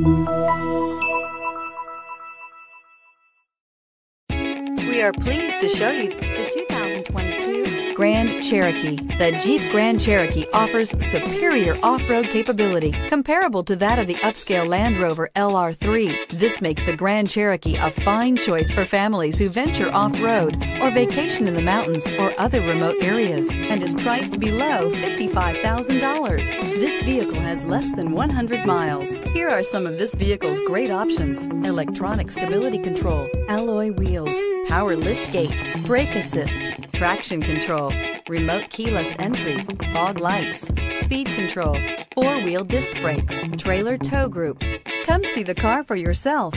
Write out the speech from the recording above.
We are pleased to show you the 2022 Grand Cherokee. The Jeep Grand Cherokee offers superior off-road capability comparable to that of the upscale Land Rover LR3. This makes the Grand Cherokee a fine choice for families who venture off-road or vacation in the mountains or other remote areas and is priced below $55,000. This vehicle has less than 100 miles. Here are some of this vehicle's great options. Electronic stability control, alloy wheels, power lift gate, brake assist, traction control, remote keyless entry, fog lights, speed control, four-wheel disc brakes, trailer tow group. Come see the car for yourself.